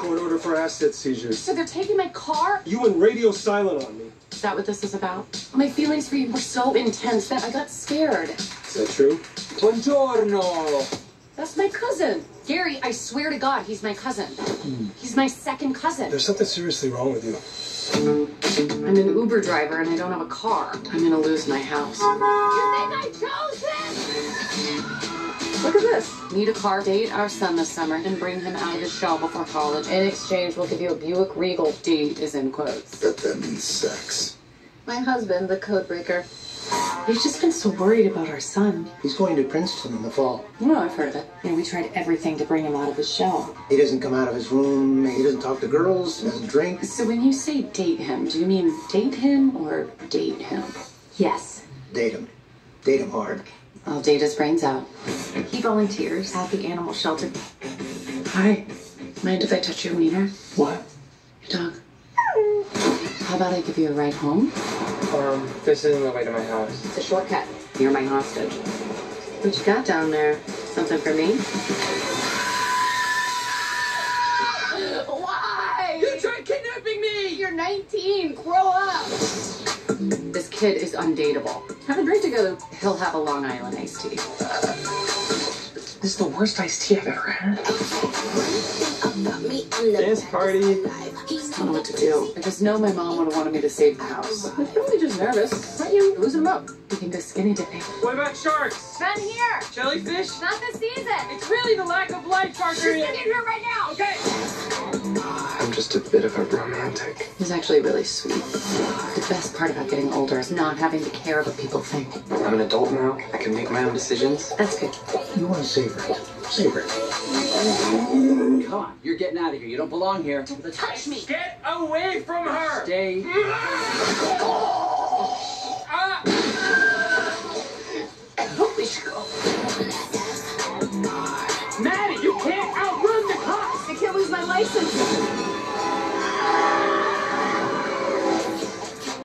Court order for asset seizures. So they're taking my car? You went radio silent on me. Is that what this is about? My feelings for you were so intense that I got scared. Is that true? Buongiorno. That's my cousin. Gary, I swear to God, he's my cousin. Hmm. He's my second cousin. There's something seriously wrong with you. I'm an Uber driver and I don't have a car. I'm gonna lose my house. You think I chose this? Look at this. Need a car, date our son this summer, and bring him out of his shell before college. In exchange, we'll give you a Buick Regal. D is in quotes. Bet that means sex. My husband, the codebreaker. He's just been so worried about our son. He's going to Princeton in the fall. No, I've heard of it. You know, we tried everything to bring him out of his shell. He doesn't come out of his room. He doesn't talk to girls. He Doesn't drink. So when you say date him, do you mean date him or date him? Yes. Date him. Date him hard. I'll date his brains out. He volunteers at the animal shelter. Hi. Mind if I touch your wiener? What? Your dog. How about I give you a ride home? Um, this isn't the way to my house. It's a shortcut. You're my hostage. What you got down there? Something for me? Why? You tried kidnapping me! You're 19. Grow up. This kid is undateable. Have a drink together. He'll have a Long Island iced tea. This is the worst iced tea I've ever had. Dance party. I don't know what to do. I just know my mom would have wanted me to save the house. I'm probably just nervous. Aren't you? Losing them up. We can go skinny dipping. What about sharks? None here. Jellyfish? Not this season. It's really the lack of lifeguard You're area. sitting here right now. Okay. I'm just a bit of a romantic. He's actually really sweet. The best part about getting older is not having to care what people think. I'm an adult now. I can make my own decisions. That's good. You want to savor it. Savor it. Come on, you're getting out of here. You don't belong here. Touch me. Get away from her! Stay. Ah! We should. Maddie, you can't outrun the cops! I can't lose my license.